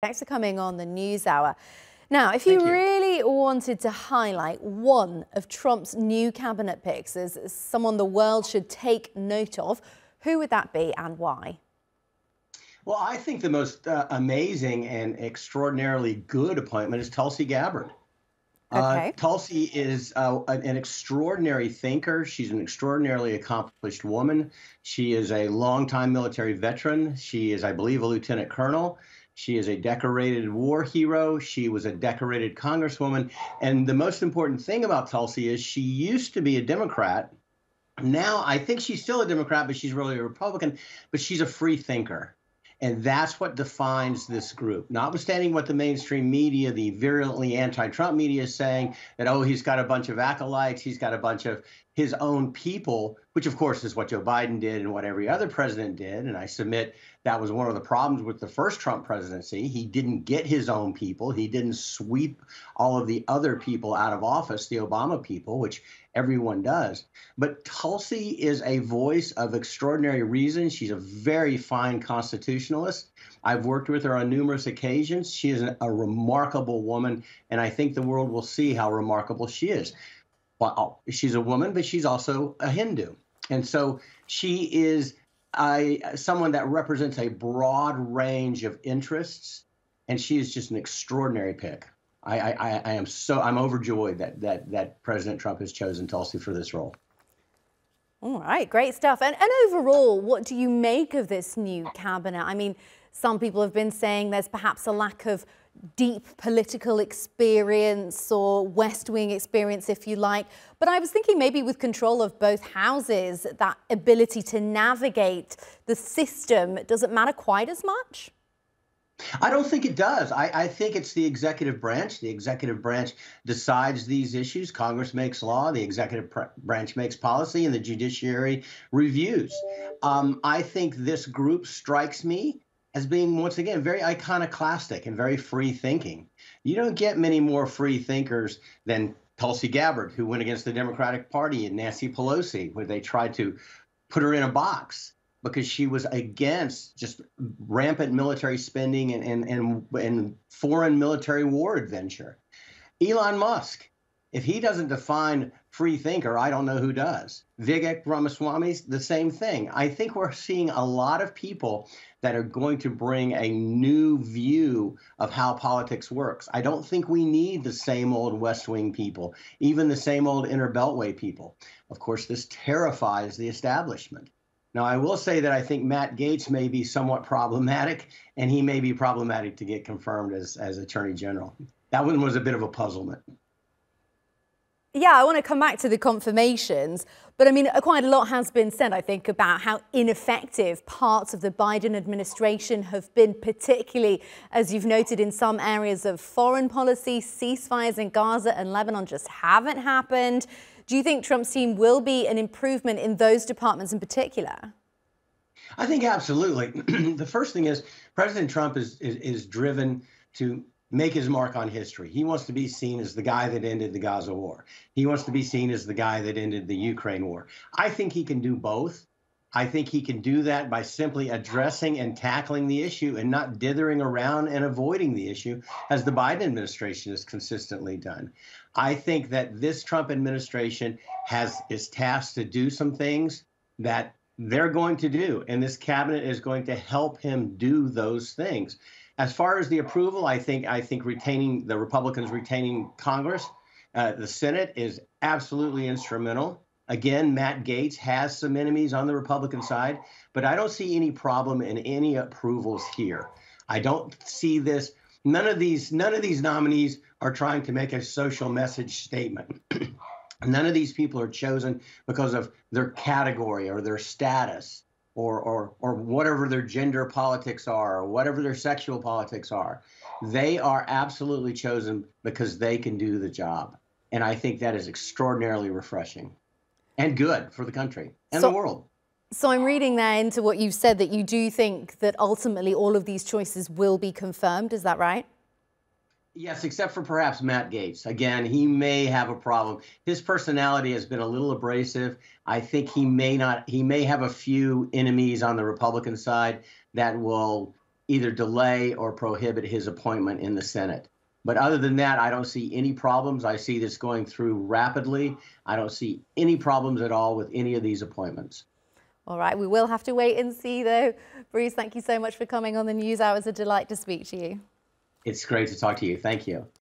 Thanks for coming on the News Hour. Now, if you, you, really wanted to highlight one of Trump's new cabinet picks as someone the world should take note of, who would that be and why? Well, I think the most uh, amazing and extraordinarily good appointment is Tulsi Gabbard. Uh, okay. Uh, Tulsi is uh, an extraordinary thinker. She's an extraordinarily accomplished woman. She is a longtime military veteran. She is, I believe, a lieutenant colonel. She is a decorated war hero. She was a decorated congresswoman. And the most important thing about Tulsi is she used to be a Democrat. Now, I think she's still a Democrat, but she's really a Republican, but she's a free thinker. And that's what defines this group. Notwithstanding what the mainstream media, the virulently anti Trump media is saying, that, oh, he's got a bunch of acolytes, he's got a bunch of his own people, which of course is what Joe Biden did and what every other president did. And I submit that was one of the problems with the first Trump presidency. He didn't get his own people, he didn't sweep all of the other people out of office, the Obama people, which everyone does. But Tulsi is a voice of extraordinary reason. She's a very fine constitutionalist. I've worked with her on numerous occasions. She is a remarkable woman, and I think the world will see how remarkable she is well, oh, she's a woman, but she's also a Hindu. And so she is someone that represents a broad range of interests, and she is just an extraordinary pick. I, I, I am so I'm overjoyed that that that President Trump has chosen Tulsi for this role. All right, great stuff. And, and overall, what do you make of this new cabinet? I mean, some people have been saying there's perhaps a lack of deep political experience or West Wing experience, if you like. But I was thinking maybe with control of both houses, that ability to navigate the system doesn't matter quite as much. I don't think it does. I, I, think it's the executive branch. The executive branch decides these issues. Congress makes law. The executive branch makes policy, and the judiciary reviews. Um, I think this group strikes me as being once again very iconoclastic and very free thinking. You don't get many more free thinkers than Tulsi Gabbard, who went against the Democratic Party, and Nancy Pelosi, where they tried to put her in a box because she was against just rampant military spending and, and, and, and foreign military war adventure. Elon Musk, if he doesn't define free thinker, I don't know who does. Vivek Ramaswamy, the same thing. I think we're seeing a lot of people that are going to bring a new view of how politics works. I don't think we need the same old West Wing people, even the same old Inner Beltway people. Of course, this terrifies the establishment. Now, I will say that I think Matt Gaetz may be somewhat problematic, and he may be problematic to get confirmed as, as Attorney General. That one was a bit of a puzzlement. Yeah, I want to come back to the confirmations, but I mean, quite a lot has been said, I think, about how ineffective parts of the Biden administration have been, particularly, as you've noted, in some areas of foreign policy. Ceasefires in Gaza and Lebanon just haven't happened. Do you think Trump's team will be an improvement in those departments in particular? I think absolutely. the first thing is President Trump is, is, is driven to make his mark on history. He wants to be seen as the guy that ended the Gaza war. He wants to be seen as the guy that ended the Ukraine war. I think he can do both. I think he can do that by simply addressing and tackling the issue and not dithering around and avoiding the issue as the Biden administration has consistently done. I think that this Trump administration has is tasked to do some things that they're going to do and this cabinet is going to help him do those things. As far as the approval, I think I think retaining the Republicans retaining Congress, uh, the Senate is absolutely instrumental. Again, Matt Gaetz has some enemies on the Republican side, but I don't see any problem in any approvals here. I don't see this. None of these none of these nominees are trying to make a social message statement. none of these people are chosen because of their category or their status or, or, or whatever their gender politics are, or whatever their sexual politics are. They are absolutely chosen because they can do the job. And I think that is extraordinarily refreshing and good for the country and so, the world. So I'm reading there into what you've said that you do think that ultimately all of these choices will be confirmed. Is that right? Yes, except for perhaps Matt Gaetz. Again, he may have a problem. His personality has been a little abrasive. I think he may not. He may have a few enemies on the Republican side that will either delay or prohibit his appointment in the Senate. But other than that, I don't see any problems. I see this going through rapidly. I don't see any problems at all with any of these appointments. All right, we will have to wait and see though. Bruce, thank you so much for coming on the news hour. It's a delight to speak to you. It's great to talk to you. Thank you.